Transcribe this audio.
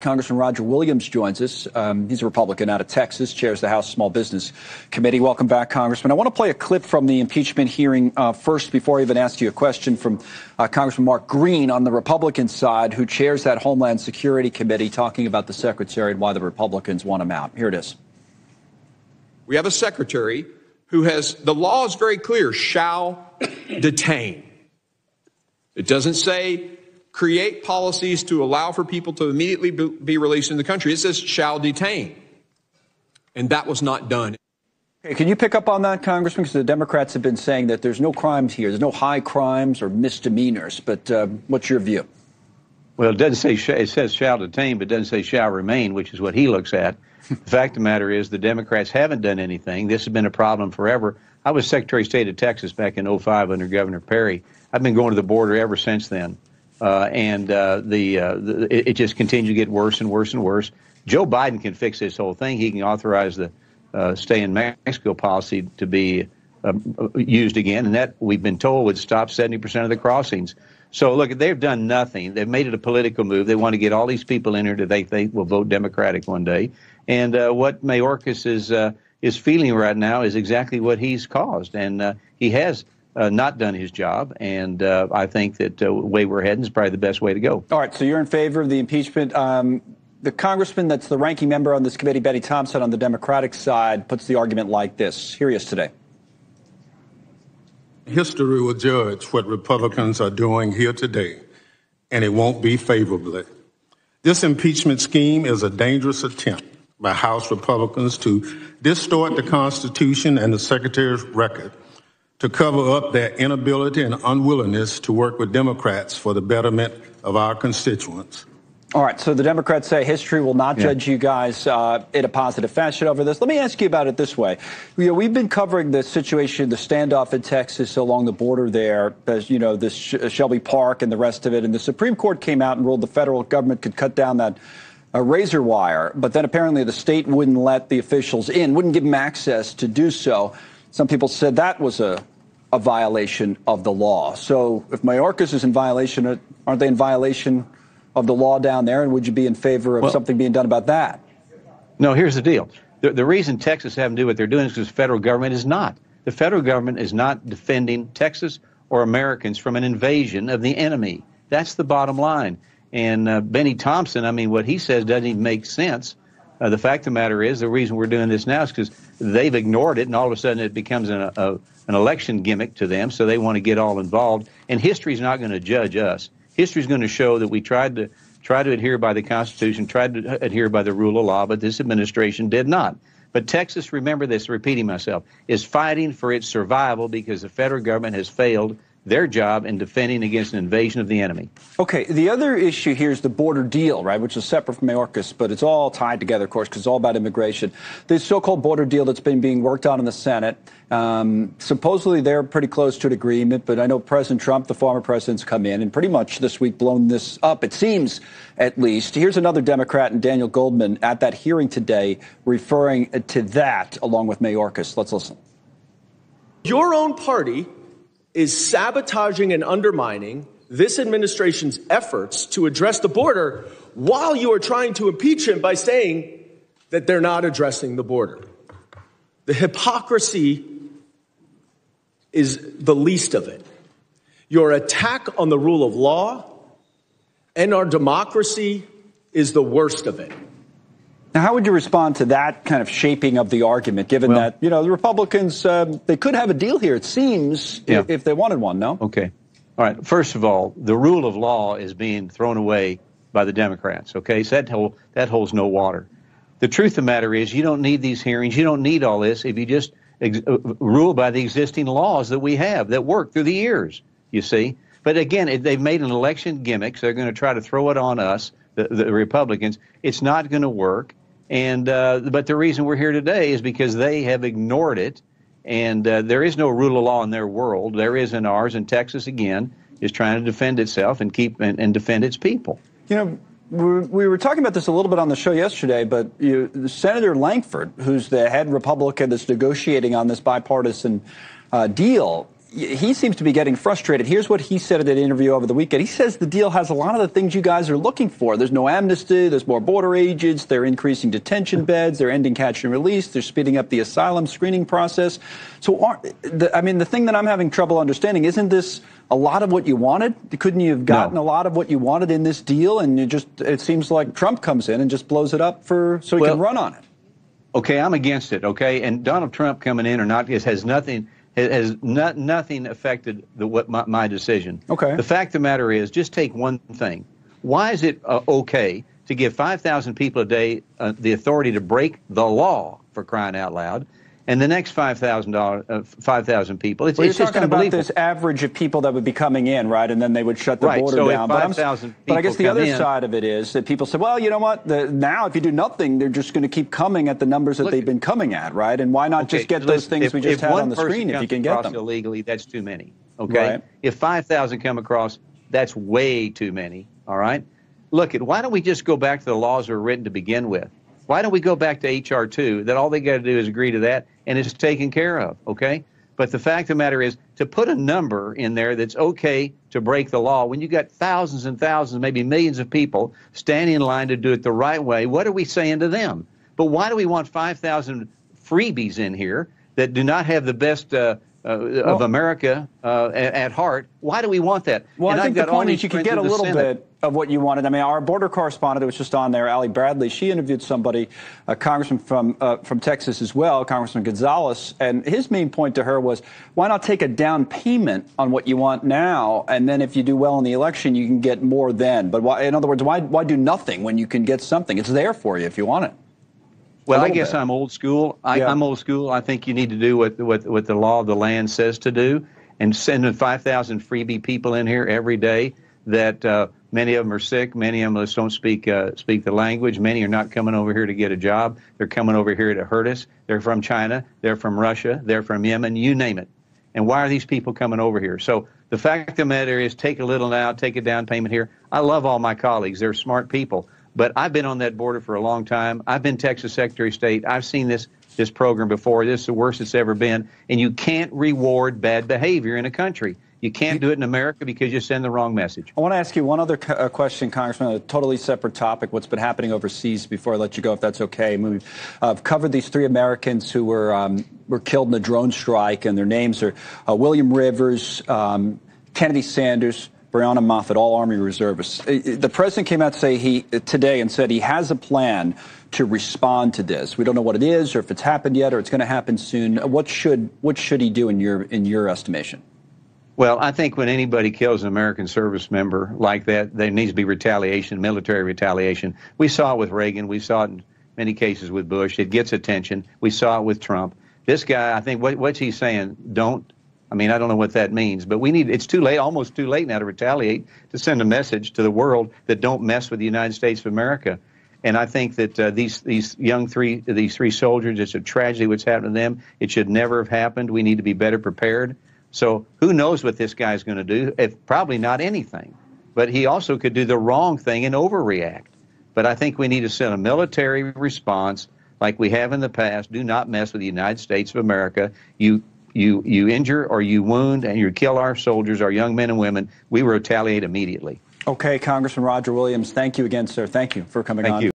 Congressman Roger Williams joins us. Um, he's a Republican out of Texas, chairs the House Small Business Committee. Welcome back, Congressman. I want to play a clip from the impeachment hearing uh, first before I even ask you a question from uh, Congressman Mark Green on the Republican side, who chairs that Homeland Security Committee, talking about the secretary and why the Republicans want him out. Here it is. We have a secretary who has, the law is very clear, shall detain. It doesn't say create policies to allow for people to immediately be released in the country. It says shall detain. And that was not done. Hey, can you pick up on that, Congressman? Because the Democrats have been saying that there's no crimes here. There's no high crimes or misdemeanors. But uh, what's your view? Well, it doesn't say sh- it says shall detain, but it doesn't say shall remain, which is what he looks at. the fact of the matter is, the Democrats haven't done anything. This has been a problem forever. I was Secretary of State of Texas back in 05 under Governor Perry. I've been going to the border ever since then. Uh, and uh, the, uh, the it, just continues to get worse and worse and worse. Joe Biden can fix this whole thing. He can authorize the uh, stay in Mexico policy to be um, used again, and that we've been told would stop 70% of the crossings. So look, they've done nothing. They've made it a political move. They want to get all these people in here that they think will vote Democratic one day. And uh, what Mayorkas is uh, is feeling right now is exactly what he's caused, and he has uh, not done his job. And uh, I think that uh, the way we're heading is probably the best way to go. All right. So you're in favor of the impeachment. Um, the congressman that's the ranking member on this committee, Benny Thompson, on the Democratic side, puts the argument like this. Here he is today. History will judge what Republicans are doing here today, and it won't be favorably. This impeachment scheme is a dangerous attempt by House Republicans to distort the Constitution and the Secretary's record to cover up their inability and unwillingness to work with Democrats for the betterment of our constituents. All right, so the Democrats say history will not yeah. judge you guys uh, in a positive fashion over this. Let me ask you about it this way. You know, we've been covering the situation, the standoff in Texas along the border there, as you know, this Shelby Park and the rest of it. And the Supreme Court came out and ruled the federal government could cut down that uh, razor wire, but then apparently the state wouldn't let the officials in, wouldn't give them access to do so. Some people said that was a, a violation of the law. So if Mayorkas is in violation, aren't they in violation of the law down there? And would you be in favor of well, something being done about that? No, here's the deal. The, the reason Texas haven't do what they're doing is because the federal government is not. The federal government is not defending Texas or Americans from an invasion of the enemy. That's the bottom line. And uh, Benny Thompson, I mean, what he says doesn't even make sense. Uh, the fact of the matter is, the reason we're doing this now is because they've ignored it, and all of a sudden it becomes an, a, an election gimmick to them, so they want to get all involved. And history's not going to judge us. History's going to show that we tried to try to adhere by the Constitution, tried to adhere by the rule of law, but this administration did not. But Texas, remember this, repeating myself, is fighting for its survival because the federal government has failed their job in defending against an invasion of the enemy. Okay, the other issue here is the border deal, right, which is separate from Mayorkas, but it's all tied together, of course, because it's all about immigration. This so-called border deal that's been being worked on in the Senate, um, supposedly they're pretty close to an agreement, but I know President Trump, the former president's come in and pretty much this week blown this up, it seems at least. Here's another Democrat and Daniel Goldman at that hearing today referring to that along with Mayorkas. Let's listen. Your own party is sabotaging and undermining this administration's efforts to address the border while you are trying to impeach him by saying that they're not addressing the border. The hypocrisy is the least of it. Your attack on the rule of law and our democracy is the worst of it. Now, how would you respond to that kind of shaping of the argument, given well, that, you know, the Republicans, uh, they could have a deal here, it seems, yeah. if, if they wanted one, no? Okay. All right. First of all, the rule of law is being thrown away by the Democrats, okay? So that, hold, that holds no water. The truth of the matter is, you don't need these hearings. You don't need all this if you just ex- uh, rule by the existing laws that we have that work through the years, you see? But again, they've made an election gimmick, so they're going to try to throw it on us, the, the Republicans. It's not going to work. And uh, but the reason we're here today is because they have ignored it, and uh, there is no rule of law in their world. There is in ours, and Texas again is trying to defend itself and keep and, and defend its people. You know, we were talking about this a little bit on the show yesterday, but you, Senator Lankford, who's the head Republican that's negotiating on this bipartisan uh, deal, he seems to be getting frustrated. Here's what he said in an interview over the weekend. He says the deal has a lot of the things you guys are looking for. There's no amnesty, there's more border agents, they're increasing detention beds, they're ending catch and release, they're speeding up the asylum screening process. So, the, I mean, the thing that I'm having trouble understanding isn't this a lot of what you wanted? Couldn't you have gotten no. a lot of what you wanted in this deal? And it just it seems like Trump comes in and just blows it up for so he well, can run on it. Okay, I'm against it. Okay, and Donald Trump coming in or not has nothing has not, nothing affected the, what my, my, decision. Okay. The fact of the matter is, just take one thing. Why is it uh, okay to give 5,000 people a day uh, the authority to break the law for crying out loud, and the next five thousand dollars, uh, five thousand people. It's, well, it's just about this average of people that would be coming in, right? And then they would shut the right. border so down. But, but, I guess the other in, side of it is that people say, well, you know what? The, now, if you do nothing, they're just going to keep coming at the numbers that look, they've been coming at, right? And why not okay, just get those things if, we just had on the screen if you can get them illegally? That's too many. Okay. Right. If five thousand come across, that's way too many. All right. Look at why don't we just go back to the laws that were written to begin with? Why don't we go back to HR two? That all they got to do is agree to that and it's taken care of, okay? But the fact of the matter is, to put a number in there that's okay to break the law when you've got thousands and thousands, maybe millions of people standing in line to do it the right way, what are we saying to them? But why do we want 5,000 freebies in here that do not have the best uh, uh, well, of America uh, at, at, heart? Why do we want that? Well, and I think the point is you could get a little bit of what you wanted. I mean, our border correspondent was just on there, Ali Bradley. She interviewed somebody, a congressman from uh, from Texas as well, Congressman Gonzalez, and his main point to her was, why not take a down payment on what you want now, and then if you do well in the election, you can get more then. But why, in other words, why why do nothing when you can get something? It's there for you if you want it. Well, I guess bit. I'm old school. I, am old school. I think you need to do what, what what the law of the land says to do, and sending 5,000 freebie people in here every day that. Uh, Many of them are sick. Many of them just don't speak uh, speak the language. Many are not coming over here to get a job. They're coming over here to hurt us. They're from China. They're from Russia. They're from Yemen. You name it. And why are these people coming over here? So the fact of the matter is, take a little now, take a down payment here. I love all my colleagues. They're smart people. But I've been on that border for a long time. I've been Texas Secretary of State. I've seen this this program before. This is the worst it's ever been. And you can't reward bad behavior in a country. You can't do it in America because you send the wrong message. I want to ask you one other uh, question, Congressman, a totally separate topic, what's been happening overseas before I let you go, if that's okay. We've uh, covered these three Americans who were, um, were killed in a drone strike, and their names are uh, William Rivers, um, Kennedy Sanders, Breonna Moffett, all Army reservists. Uh, uh, the president came out say he, today and said he has a plan to respond to this. We don't know what it is or if it's happened yet or it's going to happen soon. What should, what should he do in your, in your estimation? Well, I think when anybody kills an American service member like that, there needs to be retaliation, military retaliation. We saw it with Reagan. We saw it in many cases with Bush. It gets attention. We saw it with Trump. This guy, I think, what, what's he saying? Don't. I mean, I don't know what that means, but we need. It's too late, almost too late now to retaliate to send a message to the world that don't mess with the United States of America. And I think that uh, these these young three these three soldiers, it's a tragedy what's happened to them. It should never have happened. We need to be better prepared. So who knows what this guy's going to do? If probably not anything. But he also could do the wrong thing and overreact. But I think we need to send a military response like we have in the past. Do not mess with the United States of America. You you you injure or you wound and you kill our soldiers, our young men and women. We retaliate immediately. Okay, Congressman Roger Williams, thank you again, sir. Thank you for coming thank on. You.